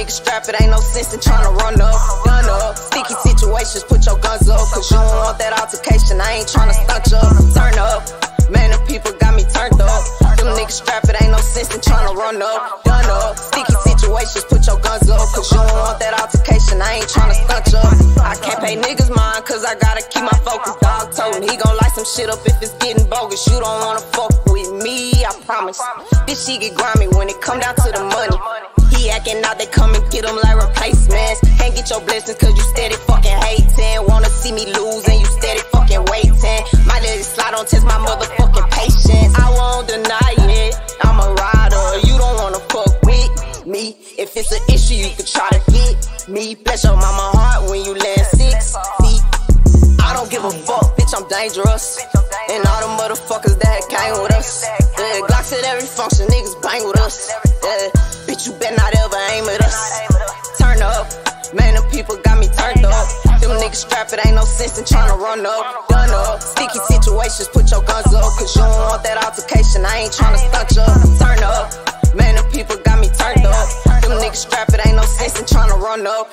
niggas strap it, ain't no sense in trying to run up, gun up. Sticky situations, put your guns up, cause you don't want that altercation. I ain't trying to stunt up, turn up. Man, the people got me turned up. Them niggas strap it, ain't no sense in trying to run up, gun up. Sticky situations, put your guns up, cause you don't want that altercation. I ain't trying to stunt up. I can't pay niggas mine, cause I gotta keep my focus. Dog told me he gon' light some shit up if it's getting bogus. You don't wanna fuck with me, I promise. This shit get grimy when it come down to the money. He acting out, they come and get them like replacements. Can't get your blessings cause you steady fucking hating. Wanna see me lose and you steady fucking waiting. Let it slide on test my motherfucking patience. I won't deny it, I'm a rider. You don't wanna fuck with me. If it's an issue, you can try to get me. Bless your mama heart when you land six feet. I don't give a fuck, bitch, I'm dangerous. And all the motherfuckers that came with us. Glocks every function, niggas bang with us. Yeah, bitch, you better not ever aim at us. Turn up, man, the people got me turned up. Them niggas strap it, ain't no sense in trying to run up, gun up. Sticky situations, put your guns up, cause you don't want that altercation. I ain't trying to stunt you. Turn up, man, the people got me turned up. Them niggas strap it, ain't no sense in trying to run up,